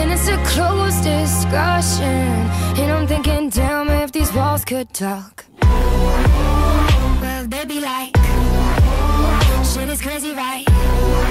And it's a closed discussion And I'm thinking, damn, if these walls could talk Well, they be like Shit is crazy, right?